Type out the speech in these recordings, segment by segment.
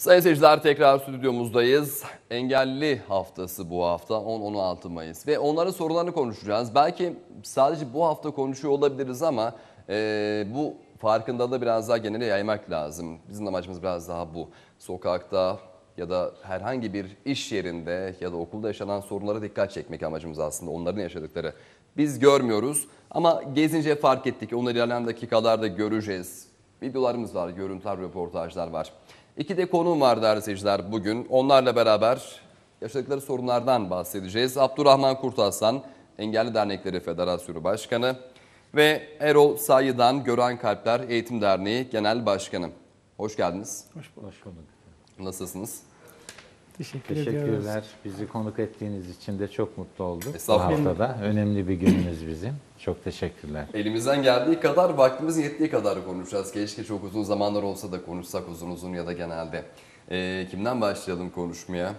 Sayın seyirciler tekrar stüdyomuzdayız. Engelli haftası bu hafta 10-16 Mayıs ve onların sorunlarını konuşacağız. Belki sadece bu hafta konuşuyor olabiliriz ama e, bu farkındalığı biraz daha genele yaymak lazım. Bizim amacımız biraz daha bu. Sokakta ya da herhangi bir iş yerinde ya da okulda yaşanan sorunlara dikkat çekmek amacımız aslında onların yaşadıkları. Biz görmüyoruz ama gezince fark ettik. Onları ilerleyen dakikalarda göreceğiz. Videolarımız var, görüntüler, röportajlar var. İki de konuğum var değerli seyirciler bugün. Onlarla beraber yaşadıkları sorunlardan bahsedeceğiz. Abdurrahman Kurtaslan, Engelli Dernekleri Federasyonu Başkanı ve Erol Sayıdan Gören Kalpler Eğitim Derneği Genel Başkanı. Hoş geldiniz. Hoş bulduk. Hoş bulduk. Nasılsınız? Teşekkür ediyoruz. Teşekkürler. Bizi konuk ettiğiniz için de çok mutlu olduk. Bu haftada önemli bir günümüz bizim. Çok teşekkürler. Elimizden geldiği kadar, vaktimizin yettiği kadar konuşacağız. Keşke çok uzun zamanlar olsa da konuşsak uzun uzun ya da genelde. Ee, kimden başlayalım konuşmaya?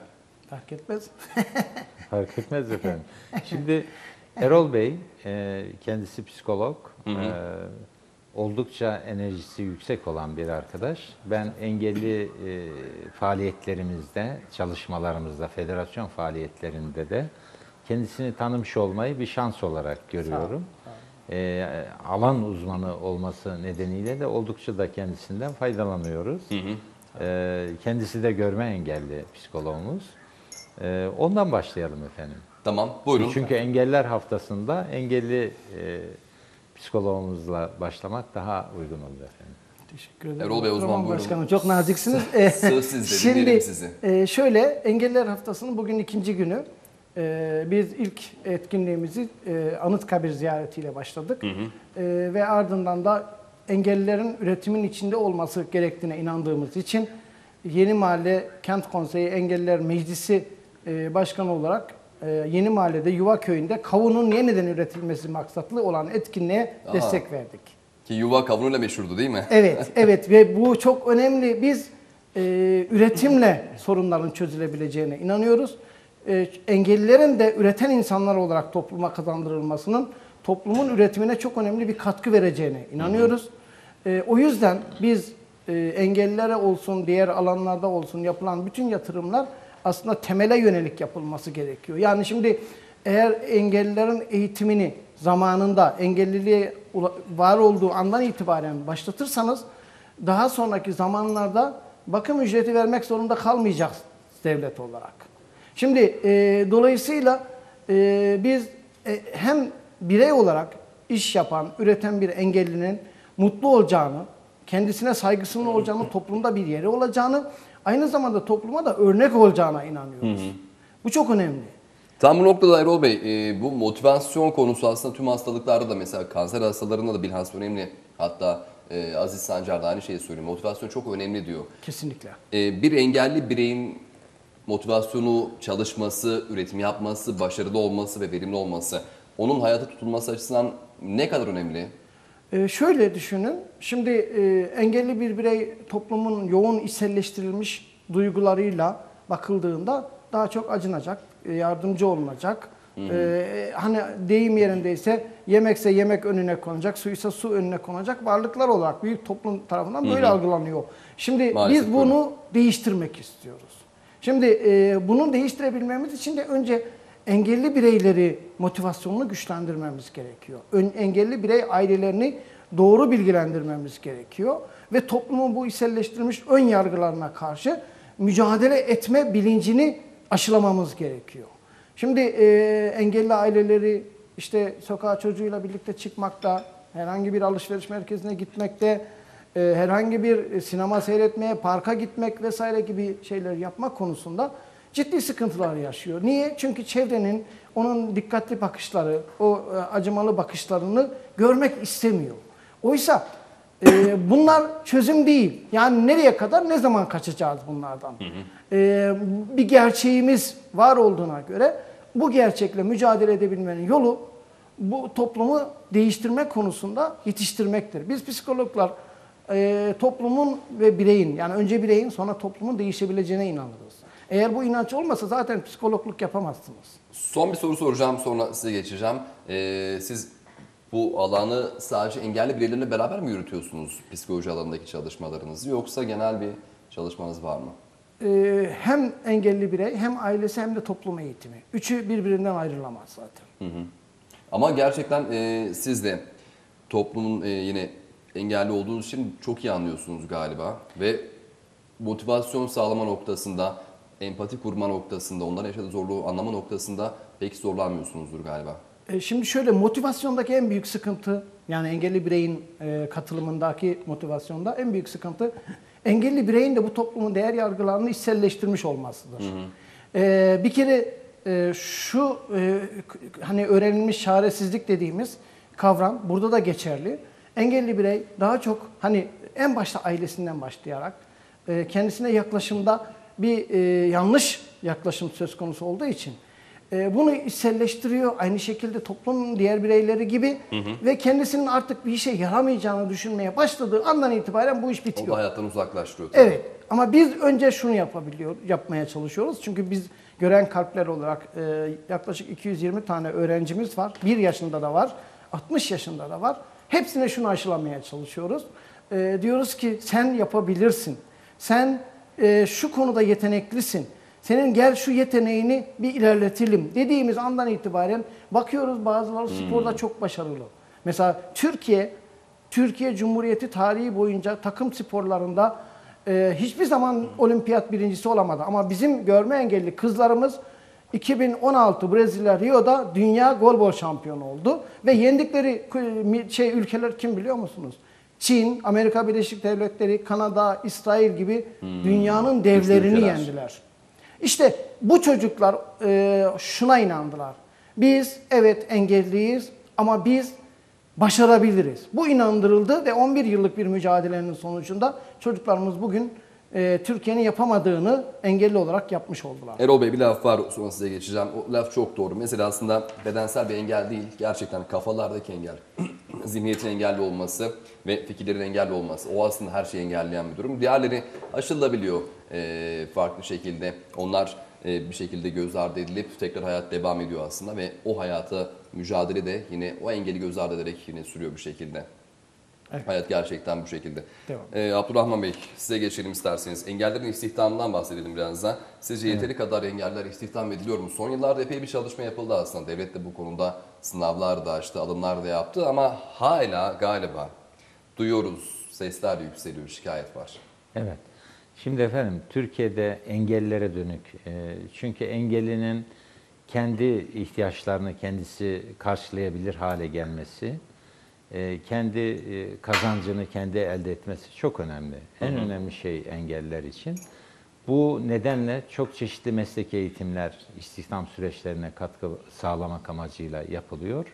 Fark etmez. Fark etmez efendim. Şimdi Erol Bey, e, kendisi psikolog. E, oldukça enerjisi yüksek olan bir arkadaş. Ben engelli e, faaliyetlerimizde, çalışmalarımızda, federasyon faaliyetlerinde de kendisini tanımış olmayı bir şans olarak görüyorum. E, alan uzmanı olması nedeniyle de oldukça da kendisinden faydalanıyoruz. E, kendisi de görme engelli psikologumuz. E, ondan başlayalım efendim. Tamam, buyurun. Çünkü engeller haftasında engelli e, psikologumuzla başlamak daha uygun olur efendim. Teşekkür ederim. Erol Bey, Roman buyurun. Başkanım çok naziksiniz. Ee, Söz sizde, Şimdi sizi. e, şöyle Engelliler Haftası'nın bugün ikinci günü. E, biz ilk etkinliğimizi e, Anıtkabir ziyaretiyle başladık. E, ve ardından da engellilerin üretimin içinde olması gerektiğine inandığımız için Yeni Mahalle Kent Konseyi Engelliler Meclisi e, Başkanı olarak e, Yeni Mahalle'de Yuva Köyü'nde kavunun yeniden üretilmesi maksatlı olan etkinliğe Aa. destek verdik. Ki yuva kavunuyla meşhurdu değil mi? Evet, evet ve bu çok önemli. Biz e, üretimle sorunların çözülebileceğine inanıyoruz. E, engellilerin de üreten insanlar olarak topluma kazandırılmasının toplumun üretimine çok önemli bir katkı vereceğine inanıyoruz. E, o yüzden biz e, engellilere olsun, diğer alanlarda olsun yapılan bütün yatırımlar aslında temele yönelik yapılması gerekiyor. Yani şimdi eğer engellilerin eğitimini zamanında engelliliğe var olduğu andan itibaren başlatırsanız daha sonraki zamanlarda bakım ücreti vermek zorunda kalmayacak devlet olarak. Şimdi e, dolayısıyla e, biz e, hem birey olarak iş yapan, üreten bir engellinin mutlu olacağını, kendisine saygısının olacağını, toplumda bir yeri olacağını, aynı zamanda topluma da örnek olacağına inanıyoruz. Bu çok önemli. Tam bu noktada Erol Bey, e, bu motivasyon konusu aslında tüm hastalıklarda da mesela kanser hastalarında da bilhassa önemli. Hatta e, Aziz Sancar da aynı şeyi söylüyor. Motivasyon çok önemli diyor. Kesinlikle. E, bir engelli bireyin motivasyonu, çalışması, üretim yapması, başarılı olması ve verimli olması, onun hayata tutulması açısından ne kadar önemli? Ee, şöyle düşünün. Şimdi e, engelli bir birey toplumun yoğun içselleştirilmiş duygularıyla bakıldığında daha çok acınacak, e, yardımcı olunacak. Ee, hani deyim yerindeyse yemekse yemek önüne konacak, suysa su önüne konacak varlıklar olarak büyük toplum tarafından böyle algılanıyor. Şimdi Maalesef biz bunu değiştirmek istiyoruz. Şimdi e, bunu değiştirebilmemiz için de önce engelli bireyleri motivasyonunu güçlendirmemiz gerekiyor. Ön, engelli birey ailelerini doğru bilgilendirmemiz gerekiyor ve toplumun bu içselleştirilmiş ön yargılarına karşı mücadele etme bilincini aşılamamız gerekiyor. Şimdi e, engelli aileleri işte sokağa çocuğuyla birlikte çıkmakta, herhangi bir alışveriş merkezine gitmekte, e, herhangi bir sinema seyretmeye, parka gitmek vesaire gibi şeyler yapmak konusunda ciddi sıkıntılar yaşıyor. Niye? Çünkü çevrenin onun dikkatli bakışları, o e, acımalı bakışlarını görmek istemiyor. Oysa e, bunlar çözüm değil. Yani nereye kadar, ne zaman kaçacağız bunlardan? E, bir gerçeğimiz var olduğuna göre bu gerçekle mücadele edebilmenin yolu bu toplumu değiştirmek konusunda yetiştirmektir. Biz psikologlar e, toplumun ve bireyin yani önce bireyin sonra toplumun değişebileceğine inanırız. Eğer bu inanç olmasa zaten psikologluk yapamazsınız. Son bir soru soracağım sonra size geçeceğim. E, siz bu alanı sadece engelli bireylerle beraber mi yürütüyorsunuz psikoloji alanındaki çalışmalarınızı yoksa genel bir çalışmanız var mı? e, hem engelli birey hem ailesi hem de toplum eğitimi. Üçü birbirinden ayrılamaz zaten. Ama gerçekten e, siz de toplumun e, yine engelli olduğunuz için çok iyi anlıyorsunuz galiba ve motivasyon sağlama noktasında, empati kurma noktasında, onların yaşadığı zorluğu anlama noktasında pek zorlanmıyorsunuzdur galiba. E, Şimdi şöyle motivasyondaki en büyük sıkıntı yani engelli bireyin e, katılımındaki motivasyonda en büyük sıkıntı engelli bireyin de bu toplumun değer yargılarını içselleştirmiş olmasıdır. E, bir kere e, şu e, hani öğrenilmiş çaresizlik dediğimiz kavram burada da geçerli. Engelli birey daha çok hani en başta ailesinden başlayarak e, kendisine yaklaşımda bir e, yanlış yaklaşım söz konusu olduğu için e, bunu içselleştiriyor. Aynı şekilde toplumun diğer bireyleri gibi ve kendisinin artık bir işe yaramayacağını düşünmeye başladığı andan itibaren bu iş O bitiyor. da hayattan uzaklaştırıyor. tabii. Evet ama biz önce şunu yapabiliyor, yapmaya çalışıyoruz. Çünkü biz gören kalpler olarak e, yaklaşık 220 tane öğrencimiz var. 1 yaşında da var, 60 yaşında da var. Hepsine şunu aşılamaya çalışıyoruz. E, diyoruz ki sen yapabilirsin. Sen e, şu konuda yeteneklisin. Senin gel şu yeteneğini bir ilerletelim dediğimiz andan itibaren bakıyoruz bazıları sporda çok başarılı. Mesela Türkiye Türkiye Cumhuriyeti tarihi boyunca takım sporlarında e, hiçbir zaman olimpiyat birincisi olamadı. Ama bizim görme engelli kızlarımız 2016 Brezilya Rio'da dünya golbol şampiyonu oldu. Ve yendikleri şey ülkeler kim biliyor musunuz? Çin, Amerika Birleşik Devletleri, Kanada, İsrail gibi dünyanın devlerini yendiler. İşte bu çocuklar e, şuna inandılar. Biz evet engelliyiz ama biz başarabiliriz. Bu inandırıldı ve 11 yıllık bir mücadelenin sonucunda çocuklarımız bugün e, Türkiye'nin yapamadığını engelli olarak yapmış oldular. Erol Bey bir laf var sonra size geçeceğim. O laf çok doğru. Mesela aslında bedensel bir engel değil. Gerçekten kafalardaki engel. Zihniyetin engelli olması ve fikirlerin engelli olması. O aslında her şeyi engelleyen bir durum. Diğerleri aşılabiliyor e, farklı şekilde. Onlar e, bir şekilde göz ardı edilip tekrar hayat devam ediyor aslında. Ve o hayata mücadele de yine o engeli göz ardı ederek yine sürüyor bir şekilde. Evet. Hayat gerçekten bu şekilde. Devam. Ee, Abdurrahman Bey size geçelim isterseniz. Engellerin istihdamından bahsedelim biraz da. Sizce yeteri kadar engeller istihdam ediliyor mu? Son yıllarda epey bir çalışma yapıldı aslında. Devlet de bu konuda sınavlar da açtı, alımlar da yaptı ama hala galiba duyuyoruz, sesler yükseliyor, şikayet var. Evet. Şimdi efendim Türkiye'de engellere dönük e, çünkü engellinin kendi ihtiyaçlarını kendisi karşılayabilir hale gelmesi, kendi e, kazancını kendi elde etmesi çok önemli. En önemli şey engeller için. Bu nedenle çok çeşitli meslek eğitimler istihdam süreçlerine katkı sağlamak amacıyla yapılıyor.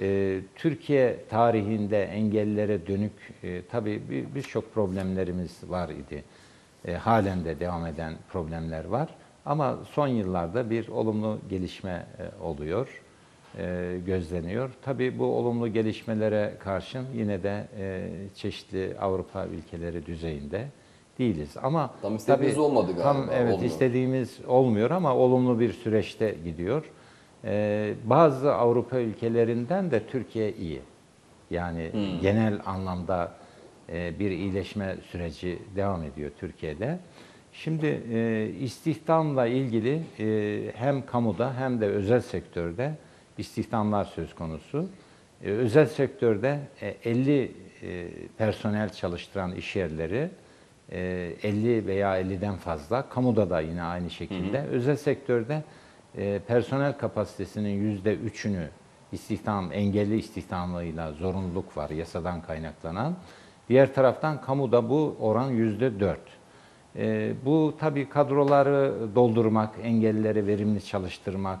Ee, Türkiye tarihinde engellere dönük e, tabii bir- birçok problemlerimiz var idi. E, halen de devam eden problemler var. Ama son yıllarda bir olumlu gelişme e, oluyor, gözleniyor. Tabii bu olumlu gelişmelere karşın yine de e, çeşitli Avrupa ülkeleri düzeyinde değiliz. Ama Tam istediğiniz tabii olmadı galiba, Tam evet olmuyor. istediğimiz olmuyor ama olumlu bir süreçte gidiyor. Ee, bazı Avrupa ülkelerinden de Türkiye iyi. Yani genel anlamda e, bir iyileşme süreci devam ediyor Türkiye'de. Şimdi e, istihdamla ilgili e, hem kamuda hem de özel sektörde istihdamlar söz konusu. E, özel sektörde e, 50 e, personel çalıştıran iş yerleri e, 50 veya 50'den fazla. Kamuda da yine aynı şekilde. Özel sektörde e, personel kapasitesinin yüzde üçünü istihdam, engelli istihdamıyla zorunluluk var yasadan kaynaklanan. Diğer taraftan kamuda bu oran yüzde dört. E, bu tabii kadroları doldurmak, engellileri verimli çalıştırmak,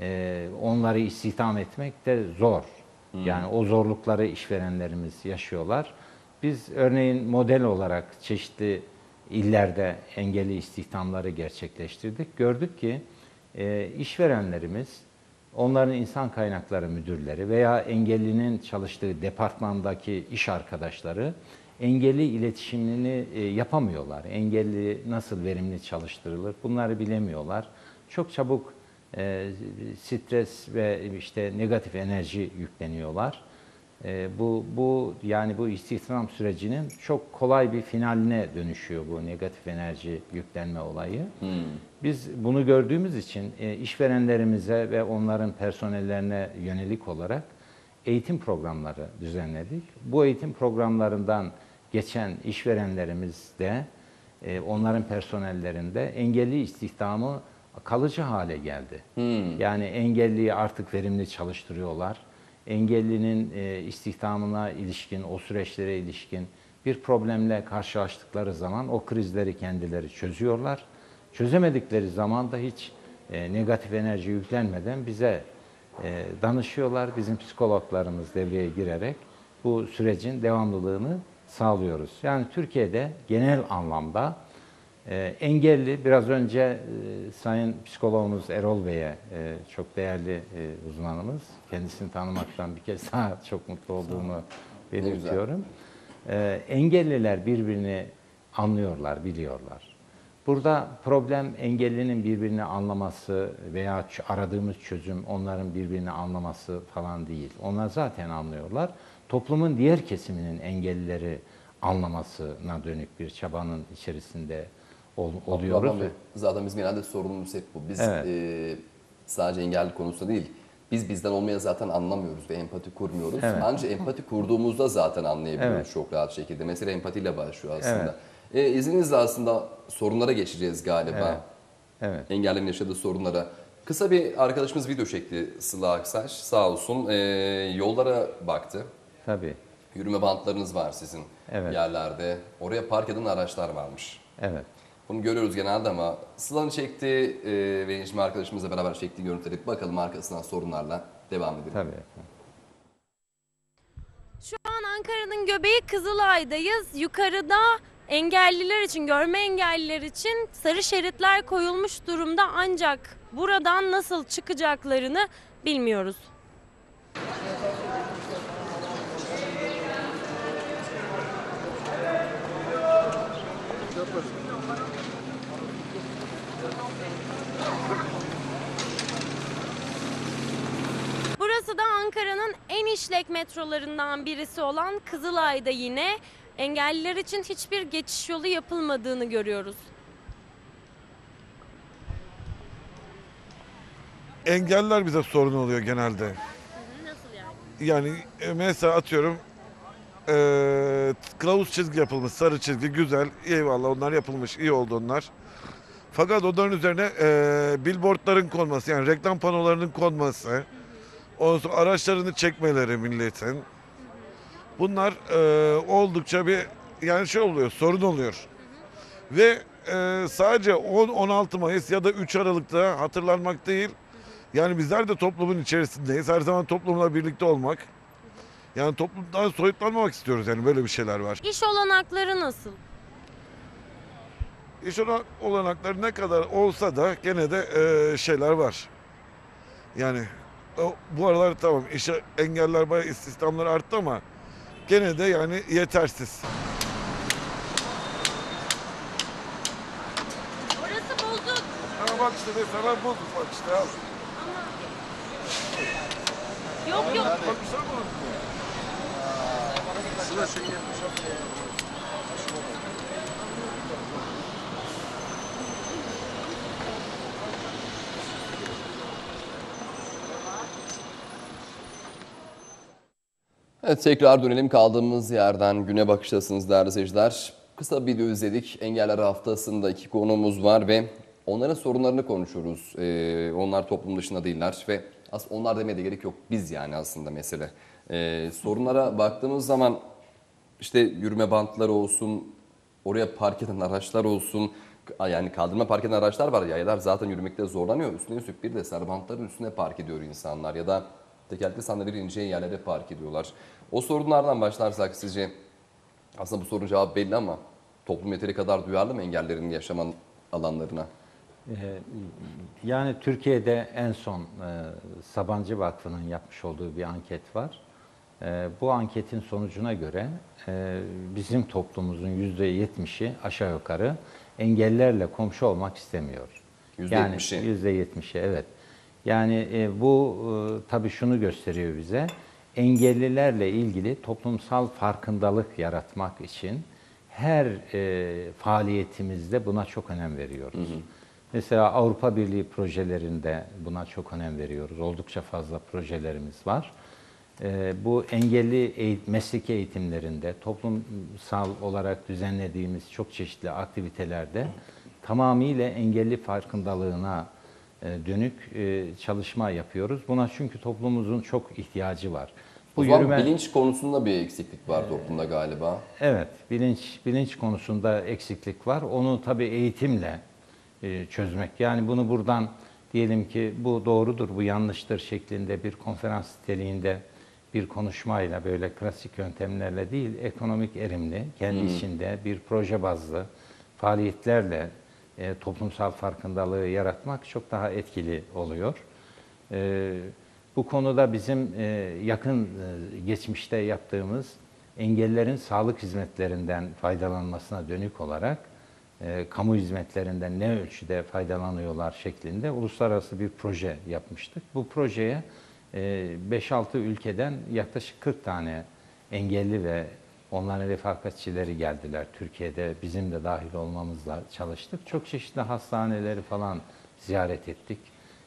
e, onları istihdam etmek de zor. Yani o zorlukları işverenlerimiz yaşıyorlar. Biz örneğin model olarak çeşitli illerde engelli istihdamları gerçekleştirdik. Gördük ki e, işverenlerimiz, onların insan kaynakları müdürleri veya engellinin çalıştığı departmandaki iş arkadaşları engelli iletişimini e, yapamıyorlar. Engelli nasıl verimli çalıştırılır bunları bilemiyorlar. Çok çabuk e, stres ve işte negatif enerji yükleniyorlar. E, bu bu yani bu istihdam sürecinin çok kolay bir finaline dönüşüyor bu negatif enerji yüklenme olayı. Biz bunu gördüğümüz için e, işverenlerimize ve onların personellerine yönelik olarak eğitim programları düzenledik. Bu eğitim programlarından geçen işverenlerimiz de e, onların personellerinde engelli istihdamı kalıcı hale geldi. Yani engelliyi artık verimli çalıştırıyorlar. Engellinin e, istihdamına ilişkin, o süreçlere ilişkin bir problemle karşılaştıkları zaman o krizleri kendileri çözüyorlar. Çözemedikleri zaman da hiç e, negatif enerji yüklenmeden bize e, danışıyorlar. Bizim psikologlarımız devreye girerek bu sürecin devamlılığını sağlıyoruz. Yani Türkiye'de genel anlamda e, engelli, biraz önce e, Sayın Psikologumuz Erol Bey'e, e, çok değerli e, uzmanımız, kendisini tanımaktan bir kez daha çok mutlu olduğumu belirtiyorum. E, engelliler birbirini anlıyorlar, biliyorlar. Burada problem engellinin birbirini anlaması veya aradığımız çözüm onların birbirini anlaması falan değil. Onlar zaten anlıyorlar. Toplumun diğer kesiminin engellileri anlamasına dönük bir çabanın içerisinde ol- oluyoruz. Zaten, zaten bizim genelde sorunumuz hep bu. Biz Evet. e, sadece engelli konusunda değil, biz bizden olmaya zaten anlamıyoruz ve empati kurmuyoruz. Evet. Ancak empati kurduğumuzda zaten anlayabiliyoruz Evet. çok rahat şekilde. Mesela empatiyle başlıyor aslında. E, izninizle aslında sorunlara geçeceğiz galiba. Evet. Engellerin yaşadığı sorunlara. Kısa bir arkadaşımız video çekti Sıla Aksaç sağ olsun. E, yollara baktı. Tabii. Yürüme bantlarınız var sizin Evet. yerlerde. Oraya park eden araçlar varmış. Evet. Bunu görüyoruz genelde ama Sıla'nın çektiği e, ve Necmi arkadaşımızla beraber çektiği görüntüleri bakalım arkasından sorunlarla devam edelim. Tabii. Şu an Ankara'nın göbeği Kızılay'dayız. Yukarıda engelliler için, görme engelliler için sarı şeritler koyulmuş durumda ancak buradan nasıl çıkacaklarını bilmiyoruz. Burası da Ankara'nın en işlek metrolarından birisi olan Kızılay'da yine engelliler için hiçbir geçiş yolu yapılmadığını görüyoruz. engeller bize sorun oluyor genelde. Nasıl yani? Yani e, mesela atıyorum e, kılavuz çizgi yapılmış, sarı çizgi güzel, eyvallah onlar yapılmış, iyi oldu onlar. Fakat onların üzerine e, billboardların konması yani reklam panolarının konması, sonra araçlarını çekmeleri milletin. Bunlar e, oldukça bir yani şey oluyor, sorun oluyor. Ve e, sadece 10-16 Mayıs ya da 3 Aralık'ta hatırlanmak değil, yani bizler de toplumun içerisindeyiz. Her zaman toplumla birlikte olmak. Yani toplumdan soyutlanmamak istiyoruz yani böyle bir şeyler var. İş olanakları nasıl? İş olanakları ne kadar olsa da gene de e, şeyler var. Yani bu aralar tamam işe engeller bayağı istihdamları arttı ama gene de yani yetersiz. Orası bozuk. Ama bak işte mesela bozuk bak işte al. Yok yok. Bak işte bu. Evet tekrar dönelim kaldığımız yerden güne bakıştasınız değerli seyirciler. Kısa bir video izledik. Engeller haftasında iki konuğumuz var ve onların sorunlarını konuşuyoruz. Ee, onlar toplum dışında değiller ve aslında onlar demeye de gerek yok. Biz yani aslında mesele. Ee, sorunlara baktığımız zaman işte yürüme bantları olsun, oraya park eden araçlar olsun, yani kaldırma park eden araçlar var. Yaylar zaten yürümekte zorlanıyor. Üstüne üstlük bir de serbantların üstüne park ediyor insanlar ya da tekerlekli sandalyeleri ineceği yerlere park ediyorlar. O sorunlardan başlarsak sizce aslında bu sorunun cevabı belli ama toplum yeteri kadar duyarlı mı engellerin yaşam alanlarına? Ee, Yani Türkiye'de en son e, Sabancı Vakfı'nın yapmış olduğu bir anket var. E, Bu anketin sonucuna göre e, bizim toplumumuzun yüzde yetmişi aşağı yukarı engellerle komşu olmak istemiyor. Yüzde Yani yetmişi. yüzde yetmişi evet. Yani e, bu e, tabii şunu gösteriyor bize. engellilerle ilgili toplumsal farkındalık yaratmak için her e, faaliyetimizde buna çok önem veriyoruz. Mesela Avrupa Birliği projelerinde buna çok önem veriyoruz. Oldukça fazla projelerimiz var. E, bu engelli eğit- meslek eğitimlerinde, toplumsal olarak düzenlediğimiz çok çeşitli aktivitelerde tamamıyla engelli farkındalığına dönük e, çalışma yapıyoruz. Buna çünkü toplumumuzun çok ihtiyacı var. O zaman bilinç konusunda bir eksiklik var toplumda galiba. Evet, bilinç bilinç konusunda eksiklik var. Onu tabii eğitimle e, çözmek. Yani bunu buradan diyelim ki bu doğrudur, bu yanlıştır şeklinde bir konferans niteliğinde bir konuşmayla böyle klasik yöntemlerle değil, ekonomik erimli, kendi içinde bir proje bazlı faaliyetlerle e, toplumsal farkındalığı yaratmak çok daha etkili oluyor. E, bu konuda bizim e, yakın e, geçmişte yaptığımız engellilerin sağlık hizmetlerinden faydalanmasına dönük olarak e, kamu hizmetlerinden ne ölçüde faydalanıyorlar şeklinde uluslararası bir proje yapmıştık. Bu projeye e, 5-6 ülkeden yaklaşık 40 tane engelli ve onların refakatçileri geldiler. Türkiye'de bizim de dahil olmamızla çalıştık. Çok çeşitli hastaneleri falan ziyaret ettik.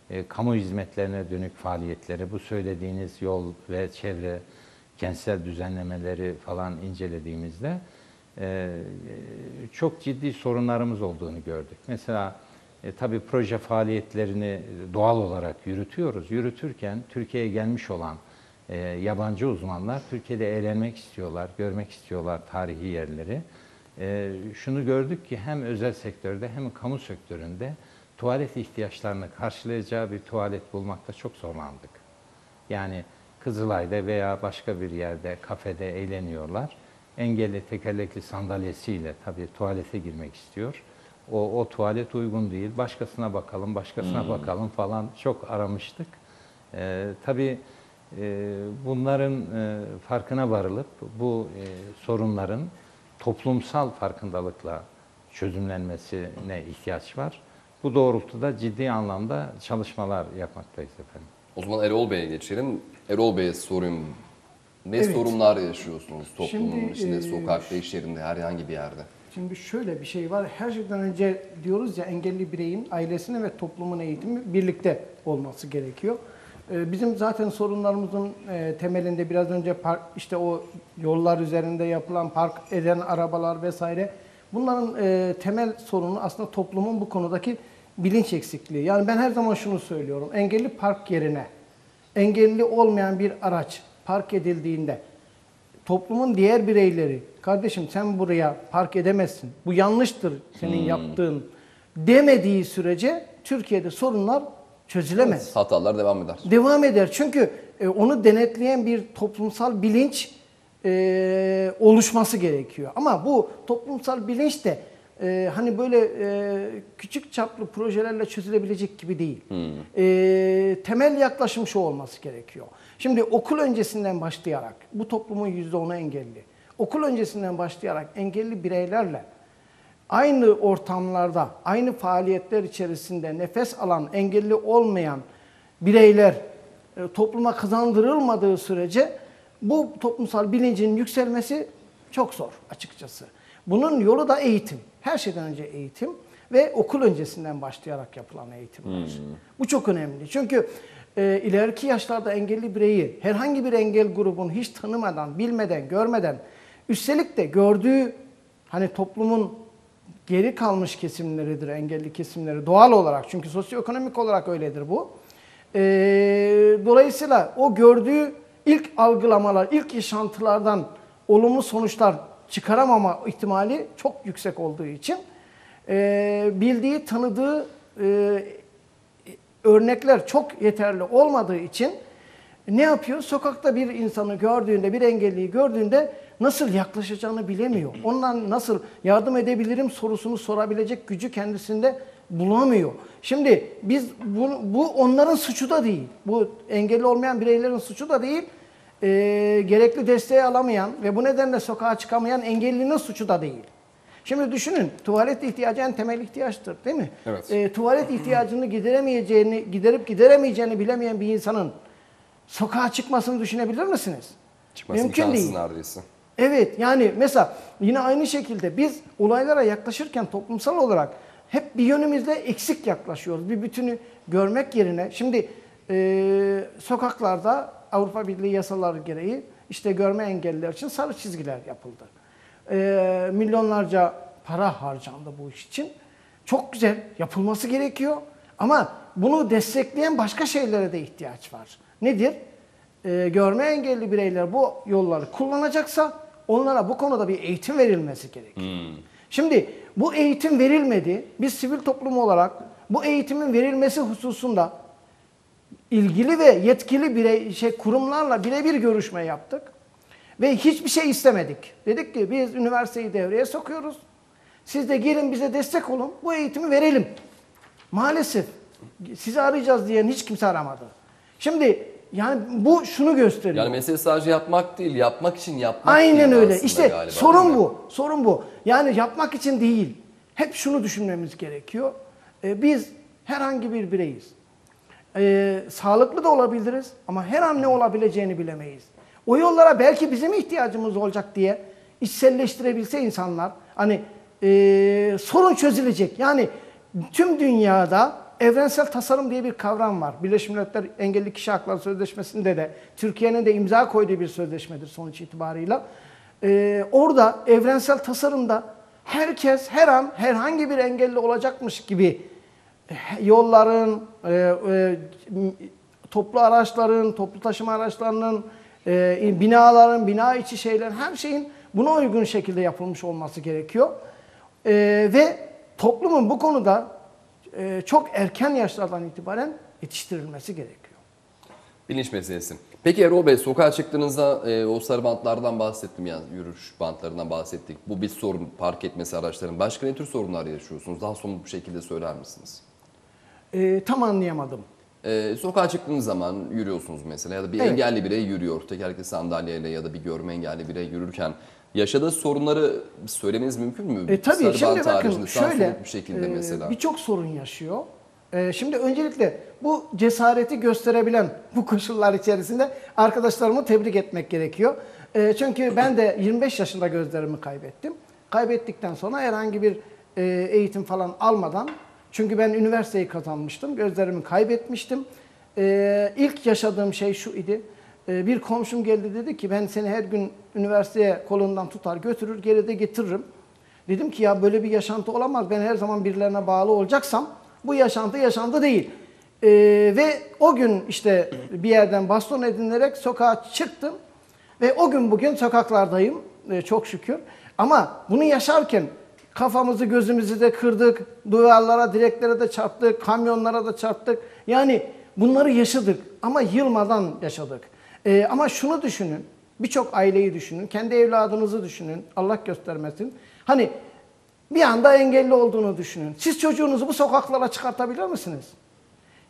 E, kamu hizmetlerine dönük faaliyetleri, bu söylediğiniz yol ve çevre kentsel düzenlemeleri falan incelediğimizde e, çok ciddi sorunlarımız olduğunu gördük. Mesela e, tabii proje faaliyetlerini doğal olarak yürütüyoruz. Yürütürken Türkiye'ye gelmiş olan e, yabancı uzmanlar Türkiye'de eğlenmek istiyorlar, görmek istiyorlar tarihi yerleri. E, şunu gördük ki hem özel sektörde hem kamu sektöründe tuvalet ihtiyaçlarını karşılayacağı bir tuvalet bulmakta çok zorlandık. Yani Kızılay'da veya başka bir yerde, kafede eğleniyorlar. Engelli tekerlekli sandalyesiyle tabii tuvalete girmek istiyor. O, o tuvalet uygun değil. Başkasına bakalım, başkasına bakalım falan çok aramıştık. Ee, tabii bunların e, farkına varılıp bu e, sorunların toplumsal farkındalıkla çözümlenmesine ihtiyaç var. Bu doğrultuda ciddi anlamda çalışmalar yapmaktayız efendim. O zaman Erol Bey'e geçelim. Erol Bey'e sorayım. Ne Evet. sorunlar yaşıyorsunuz toplumun Şimdi, içinde, e, sokakta, iş yerinde, herhangi bir yerde? Şimdi şöyle bir şey var. Her şeyden önce diyoruz ya engelli bireyin ailesinin ve toplumun eğitimi birlikte olması gerekiyor. Ee, Bizim zaten sorunlarımızın e, temelinde biraz önce park, işte o yollar üzerinde yapılan park eden arabalar vesaire. Bunların e, temel sorunu aslında toplumun bu konudaki bilinç eksikliği. Yani ben her zaman şunu söylüyorum. Engelli park yerine engelli olmayan bir araç park edildiğinde toplumun diğer bireyleri kardeşim sen buraya park edemezsin. Bu yanlıştır senin yaptığın demediği sürece Türkiye'de sorunlar çözülemez. Hatalar devam eder. Devam eder. Çünkü e, onu denetleyen bir toplumsal bilinç e, oluşması gerekiyor. Ama bu toplumsal bilinç de e, hani böyle e, küçük çaplı projelerle çözülebilecek gibi değil. E, temel yaklaşım şu olması gerekiyor. Şimdi okul öncesinden başlayarak, bu toplumun %10'u engelli. Okul öncesinden başlayarak engelli bireylerle aynı ortamlarda, aynı faaliyetler içerisinde nefes alan, engelli olmayan bireyler e, topluma kazandırılmadığı sürece bu toplumsal bilincin yükselmesi çok zor açıkçası. Bunun yolu da eğitim. Her şeyden önce eğitim ve okul öncesinden başlayarak yapılan eğitimler. Bu çok önemli. Çünkü e, ileriki yaşlarda engelli bireyi herhangi bir engel grubunu hiç tanımadan, bilmeden, görmeden üstelik de gördüğü hani toplumun geri kalmış kesimleridir, engelli kesimleri doğal olarak. Çünkü sosyoekonomik olarak öyledir bu. Ee, dolayısıyla o gördüğü ilk algılamalar, ilk yaşantılardan olumlu sonuçlar çıkaramama ihtimali çok yüksek olduğu için e, bildiği, tanıdığı e, örnekler çok yeterli olmadığı için ne yapıyor? Sokakta bir insanı gördüğünde, bir engelliyi gördüğünde nasıl yaklaşacağını bilemiyor. Ondan nasıl yardım edebilirim sorusunu sorabilecek gücü kendisinde bulamıyor. Şimdi biz bu, bu onların suçu da değil. Bu engelli olmayan bireylerin suçu da değil. Ee, gerekli desteği alamayan ve bu nedenle sokağa çıkamayan engellinin suçu da değil. Şimdi düşünün tuvalet ihtiyacı en temel ihtiyaçtır değil mi? Evet. Ee, tuvalet ihtiyacını gideremeyeceğini, giderip gideremeyeceğini bilemeyen bir insanın sokağa çıkmasını düşünebilir misiniz? Çıkması Mümkün değil. neredeyse. Evet yani mesela yine aynı şekilde biz olaylara yaklaşırken toplumsal olarak hep bir yönümüzde eksik yaklaşıyoruz. Bir bütünü görmek yerine şimdi e, sokaklarda Avrupa Birliği yasaları gereği işte görme engelliler için sarı çizgiler yapıldı. E, milyonlarca para harcandı bu iş için. Çok güzel yapılması gerekiyor ama bunu destekleyen başka şeylere de ihtiyaç var. Nedir? e, görme engelli bireyler bu yolları kullanacaksa onlara bu konuda bir eğitim verilmesi gerekiyor. Şimdi bu eğitim verilmedi. Biz sivil toplum olarak bu eğitimin verilmesi hususunda ilgili ve yetkili birey, şey, kurumlarla birebir görüşme yaptık. Ve hiçbir şey istemedik. Dedik ki biz üniversiteyi devreye sokuyoruz. Siz de gelin bize destek olun. Bu eğitimi verelim. Maalesef sizi arayacağız diyen hiç kimse aramadı. Şimdi yani bu şunu gösteriyor. Yani mesele sadece yapmak değil, yapmak için yapmak Aynen değil öyle. İşte galiba, sorun bu. Sorun bu. Yani yapmak için değil. Hep şunu düşünmemiz gerekiyor. Ee, biz herhangi bir bireyiz. Ee, sağlıklı da olabiliriz ama her an ne olabileceğini bilemeyiz. O yollara belki bizim ihtiyacımız olacak diye içselleştirebilse insanlar hani ee, sorun çözülecek. Yani tüm dünyada evrensel tasarım diye bir kavram var. Birleşmiş Milletler Engelli Kişi Hakları Sözleşmesi'nde de Türkiye'nin de imza koyduğu bir sözleşmedir sonuç itibarıyla. Ee, orada evrensel tasarımda herkes her an herhangi bir engelli olacakmış gibi yolların, e, e, toplu araçların, toplu taşıma araçlarının, e, binaların, bina içi şeylerin her şeyin buna uygun şekilde yapılmış olması gerekiyor. E, ve toplumun bu konuda e, çok erken yaşlardan itibaren yetiştirilmesi gerekiyor. Bilinç meselesi. Peki Erol Bey sokağa çıktığınızda e, o sarı bantlardan bahsettim yani yürüyüş bantlarından bahsettik. Bu bir sorun park etmesi araçların. Başka ne tür sorunlar yaşıyorsunuz? Daha somut bir şekilde söyler misiniz? E, tam anlayamadım. E, sokağa çıktığınız zaman yürüyorsunuz mesela ya da bir Evet. engelli birey yürüyor. Tekerlekli sandalyeyle ya da bir görme engelli birey yürürken yaşadığı sorunları söylemeniz mümkün mü? E, tabii Sarı şimdi bakın şöyle bir şekilde e, mesela. birçok sorun yaşıyor. E, şimdi öncelikle bu cesareti gösterebilen bu koşullar içerisinde arkadaşlarımı tebrik etmek gerekiyor. E, çünkü ben de 25 yaşında gözlerimi kaybettim. Kaybettikten sonra herhangi bir e, eğitim falan almadan çünkü ben üniversiteyi kazanmıştım, gözlerimi kaybetmiştim. E, ilk yaşadığım şey şu idi. E, bir komşum geldi dedi ki ben seni her gün üniversiteye kolundan tutar götürür geri de getiririm. Dedim ki ya böyle bir yaşantı olamaz. Ben her zaman birilerine bağlı olacaksam bu yaşantı yaşantı değil. Ee, ve o gün işte bir yerden baston edinilerek sokağa çıktım. Ve o gün bugün sokaklardayım ee, çok şükür. Ama bunu yaşarken kafamızı gözümüzü de kırdık. Duvarlara, direklere de çarptık. Kamyonlara da çarptık. Yani bunları yaşadık ama yılmadan yaşadık. Ee, ama şunu düşünün. Birçok aileyi düşünün. Kendi evladınızı düşünün. Allah göstermesin. Hani bir anda engelli olduğunu düşünün. Siz çocuğunuzu bu sokaklara çıkartabilir misiniz?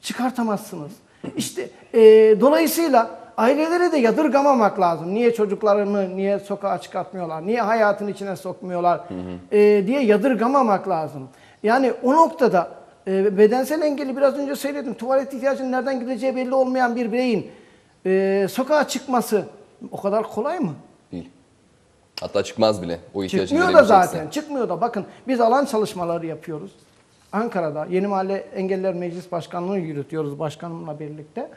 Çıkartamazsınız. İşte e, dolayısıyla ailelere de yadırgamamak lazım. Niye çocuklarını niye sokağa çıkartmıyorlar? Niye hayatın içine sokmuyorlar? E, diye yadırgamamak lazım. Yani o noktada e, bedensel engeli biraz önce söyledim. Tuvalet ihtiyacının nereden gideceği belli olmayan bir bireyin e, sokağa çıkması o kadar kolay mı? Değil. Hatta çıkmaz bile. O ihtiyacı Çıkmıyor da giderecekse. zaten. Çıkmıyor da. Bakın biz alan çalışmaları yapıyoruz. Ankara'da Yeni Mahalle Engeller Meclis Başkanlığı yürütüyoruz başkanımla birlikte.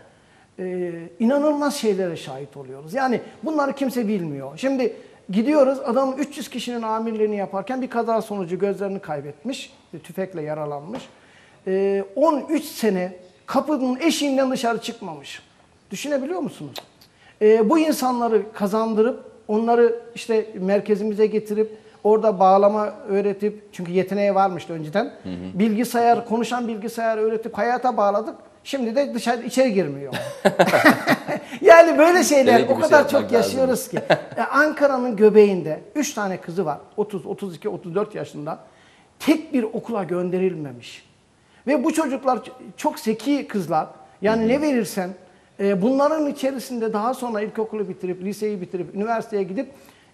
Ee, inanılmaz şeylere şahit oluyoruz. Yani bunları kimse bilmiyor. Şimdi gidiyoruz adam 300 kişinin amirliğini yaparken bir kaza sonucu gözlerini kaybetmiş. Tüfekle yaralanmış. Ee, 13 sene kapının eşiğinden dışarı çıkmamış. Düşünebiliyor musunuz? Ee, bu insanları kazandırıp onları işte merkezimize getirip orada bağlama öğretip çünkü yeteneği varmıştı önceden. Bilgisayar, konuşan bilgisayar öğretip hayata bağladık. Şimdi de dışarı içeri girmiyor. yani böyle şeyler ki o şey kadar yapmak çok yaşıyoruz ki. E, Ankara'nın göbeğinde 3 tane kızı var. 30, 32, 34 yaşında. Tek bir okula gönderilmemiş. Ve bu çocuklar çok zeki kızlar. Yani ne verirsen e, bunların içerisinde daha sonra ilkokulu bitirip, liseyi bitirip, üniversiteye gidip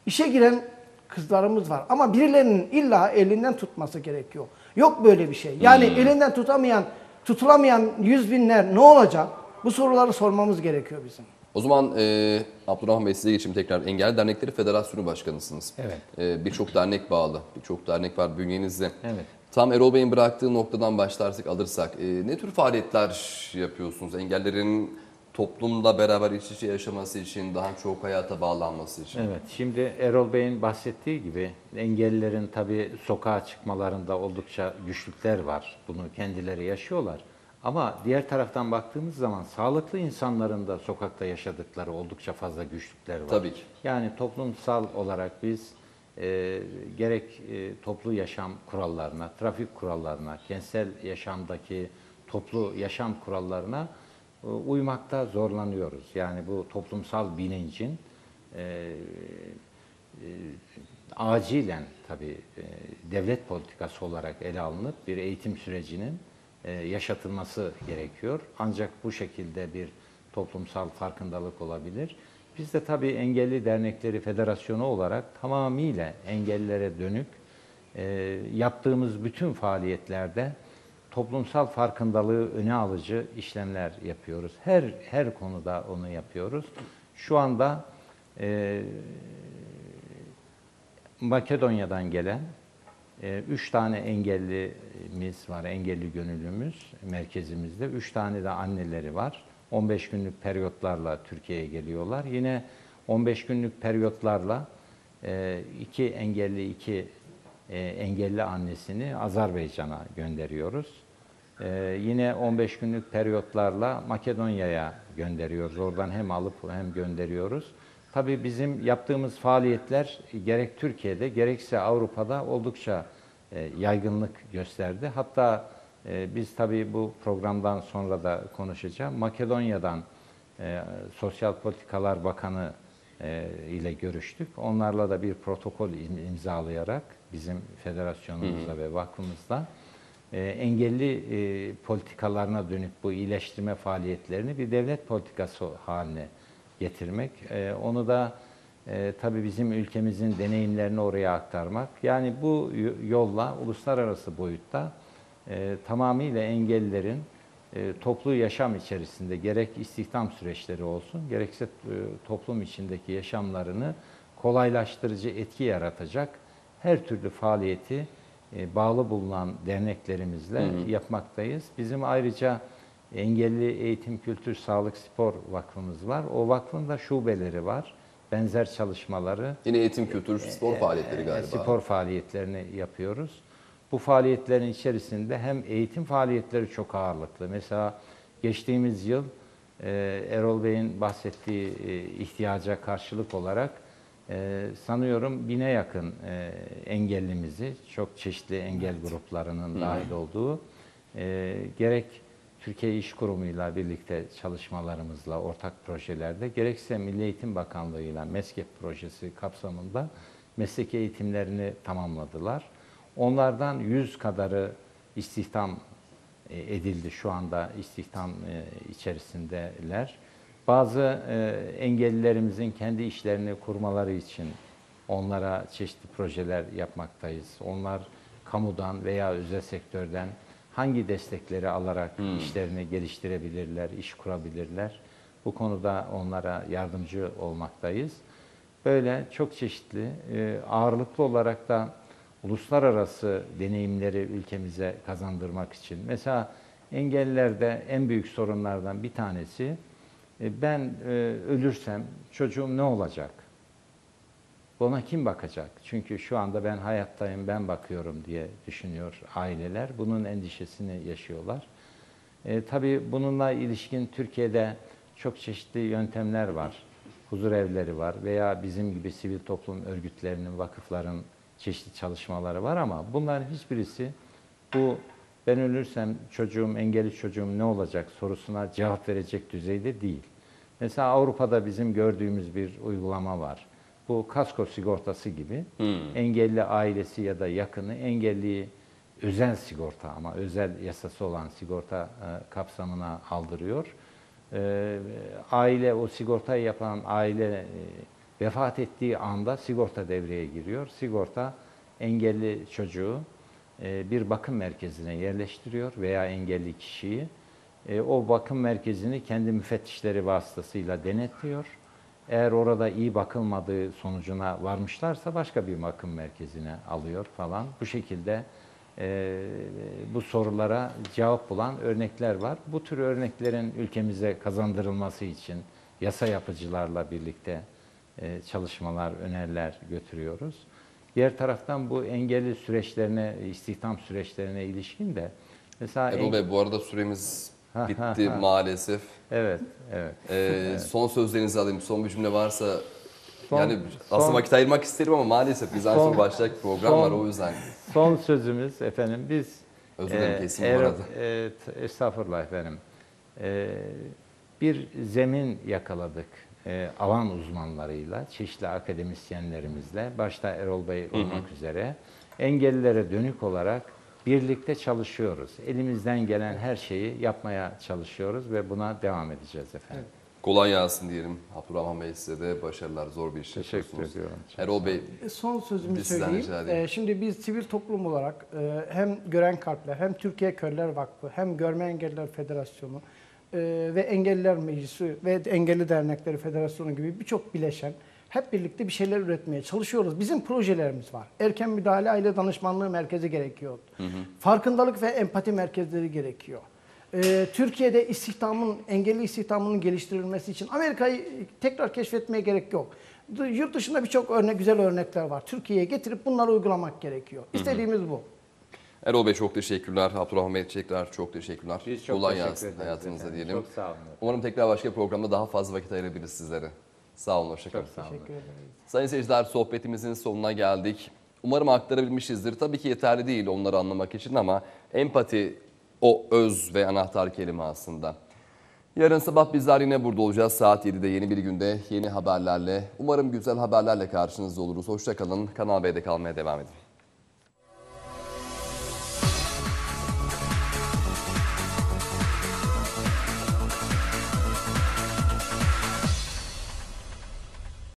işe giren kızlarımız var. Ama birilerinin illa elinden tutması gerekiyor. Yok böyle bir şey. Yani elinden tutamayan, tutulamayan yüz binler ne olacak? Bu soruları sormamız gerekiyor bizim. O zaman e, Abdurrahman Bey size geçeyim tekrar. Engelli Dernekleri Federasyonu Başkanısınız. Evet. E, birçok dernek bağlı, birçok dernek var bünyenizde. Evet. Tam Erol Bey'in bıraktığı noktadan başlarsak alırsak e, ne tür faaliyetler yapıyorsunuz? Engellerin toplumla beraber iç içe yaşaması için, daha çok hayata bağlanması için. Evet, şimdi Erol Bey'in bahsettiği gibi engellilerin tabii sokağa çıkmalarında oldukça güçlükler var. Bunu kendileri yaşıyorlar. Ama diğer taraftan baktığımız zaman sağlıklı insanların da sokakta yaşadıkları oldukça fazla güçlükler var. Tabii ki. Yani toplumsal olarak biz e, gerek e, toplu yaşam kurallarına, trafik kurallarına, kentsel yaşamdaki toplu yaşam kurallarına uymakta zorlanıyoruz. Yani bu toplumsal bilincin e, e, acilen tabii e, devlet politikası olarak ele alınıp bir eğitim sürecinin e, yaşatılması gerekiyor. Ancak bu şekilde bir toplumsal farkındalık olabilir. Biz de tabii Engelli Dernekleri Federasyonu olarak tamamıyla engellilere dönük e, yaptığımız bütün faaliyetlerde toplumsal farkındalığı öne alıcı işlemler yapıyoruz. Her her konuda onu yapıyoruz. Şu anda e, Makedonya'dan gelen e, üç tane engellimiz var, engelli gönüllümüz merkezimizde. Üç tane de anneleri var. 15 günlük periyotlarla Türkiye'ye geliyorlar. Yine 15 günlük periyotlarla e, iki engelli iki e, engelli annesini Azerbaycan'a gönderiyoruz. E, yine 15 günlük periyotlarla Makedonya'ya gönderiyoruz. Oradan hem alıp hem gönderiyoruz. Tabii bizim yaptığımız faaliyetler gerek Türkiye'de gerekse Avrupa'da oldukça e, yaygınlık gösterdi. Hatta e, biz tabii bu programdan sonra da konuşacağım. Makedonya'dan e, Sosyal Politikalar Bakanı e, ile görüştük. Onlarla da bir protokol im- imzalayarak bizim federasyonumuzda ve vakfımızda e, engelli e, politikalarına dönük bu iyileştirme faaliyetlerini bir devlet politikası haline getirmek. E, onu da e, tabii bizim ülkemizin deneyimlerini oraya aktarmak. Yani bu yolla uluslararası boyutta e, tamamıyla engellilerin e, toplu yaşam içerisinde gerek istihdam süreçleri olsun gerekse e, toplum içindeki yaşamlarını kolaylaştırıcı etki yaratacak her türlü faaliyeti e, bağlı bulunan derneklerimizle yapmaktayız. Bizim ayrıca Engelli Eğitim, Kültür, Sağlık, Spor Vakfımız var. O vakfın da şubeleri var. Benzer çalışmaları Yine eğitim, kültür, spor faaliyetleri e, galiba. Spor faaliyetlerini yapıyoruz. Bu faaliyetlerin içerisinde hem eğitim faaliyetleri çok ağırlıklı. Mesela geçtiğimiz yıl e, Erol Bey'in bahsettiği e, ihtiyaca karşılık olarak e, sanıyorum bine yakın e, engellimizi, çok çeşitli engel gruplarının dahil olduğu e, gerek Türkiye İş Kurumu'yla birlikte çalışmalarımızla, ortak projelerde, gerekse Milli Eğitim Bakanlığı'yla MESKEP projesi kapsamında meslek eğitimlerini tamamladılar. Onlardan 100 kadarı istihdam e, edildi şu anda istihdam e, içerisindeler. Bazı e, engellilerimizin kendi işlerini kurmaları için onlara çeşitli projeler yapmaktayız. Onlar kamudan veya özel sektörden hangi destekleri alarak işlerini geliştirebilirler, iş kurabilirler. Bu konuda onlara yardımcı olmaktayız. Böyle çok çeşitli, e, ağırlıklı olarak da uluslararası deneyimleri ülkemize kazandırmak için. Mesela engellilerde en büyük sorunlardan bir tanesi, e, ben e, ölürsem çocuğum ne olacak? Buna kim bakacak? Çünkü şu anda ben hayattayım, ben bakıyorum diye düşünüyor aileler. Bunun endişesini yaşıyorlar. E, tabii bununla ilişkin Türkiye'de çok çeşitli yöntemler var. Huzur evleri var veya bizim gibi sivil toplum örgütlerinin, vakıfların çeşitli çalışmaları var ama bunların hiçbirisi bu ben ölürsem çocuğum, engelli çocuğum ne olacak sorusuna cevap verecek düzeyde değil. Mesela Avrupa'da bizim gördüğümüz bir uygulama var. Bu kasko sigortası gibi engelli ailesi ya da yakını engelliyi özel sigorta ama özel yasası olan sigorta e, kapsamına aldırıyor. E, aile o sigortayı yapan aile e, vefat ettiği anda sigorta devreye giriyor. Sigorta engelli çocuğu bir bakım merkezine yerleştiriyor veya engelli kişiyi e, o bakım merkezini kendi müfettişleri vasıtasıyla denetliyor. Eğer orada iyi bakılmadığı sonucuna varmışlarsa başka bir bakım merkezine alıyor falan. Bu şekilde e, bu sorulara cevap bulan örnekler var. Bu tür örneklerin ülkemize kazandırılması için yasa yapıcılarla birlikte e, çalışmalar, öneriler götürüyoruz. Diğer taraftan bu engelli süreçlerine, istihdam süreçlerine ilişkin de mesela Erol en- Bey bu arada süremiz Ha, ha, bitti ha. maalesef. evet, evet. Ee, Son sözlerinizi alayım. Son bir cümle varsa Son- yani aslında son- vakit ayırmak isterim ama maalesef bizden Son- başlayacak program son- var o yüzden. Son sözümüz efendim biz Özür dilerim e, kesin bu eğer- arada. e, estağfurullah efendim. E, bir zemin yakaladık e, alan uzmanlarıyla, çeşitli akademisyenlerimizle, başta Erol Bey olmak üzere engellilere dönük olarak birlikte çalışıyoruz. Elimizden gelen her şeyi yapmaya çalışıyoruz ve buna devam edeceğiz efendim. Kolay gelsin diyelim. Abdurrahman Bey size de başarılar. Zor bir iş Teşekkür yapıyorsunuz. ediyorum. Erol Bey E, Son sözümü Biz söyleyeyim. E, şimdi biz sivil toplum olarak e, hem Gören Kalpler, hem Türkiye Körler Vakfı, hem Görme Engelliler Federasyonu e, ve Engelliler Meclisi ve Engelli Dernekleri Federasyonu gibi birçok bileşen hep birlikte bir şeyler üretmeye çalışıyoruz. Bizim projelerimiz var. Erken müdahale aile danışmanlığı merkezi gerekiyor. Farkındalık ve empati merkezleri gerekiyor. Ee, Türkiye'de istihdamın, engelli istihdamının geliştirilmesi için Amerika'yı tekrar keşfetmeye gerek yok. Yurt dışında birçok örnek, güzel örnekler var. Türkiye'ye getirip bunları uygulamak gerekiyor. İstediğimiz bu. Erol Bey çok teşekkürler. Abdurrahman Bey tekrar çok teşekkürler. Biz çok Kolay teşekkür ederiz hayatınıza efendim. diyelim. Çok sağ olun. Umarım tekrar başka bir programda daha fazla vakit ayırabiliriz sizlere. Sağ olun, hoşçakalın. Çok sağ olun. Teşekkür ederim. Sayın seyirciler sohbetimizin sonuna geldik. Umarım aktarabilmişizdir. Tabii ki yeterli değil onları anlamak için ama empati o öz ve anahtar kelime aslında. Yarın sabah bizler yine burada olacağız. Saat 7'de yeni bir günde yeni haberlerle. Umarım güzel haberlerle karşınızda oluruz. Hoşçakalın. Kanal B'de kalmaya devam edin.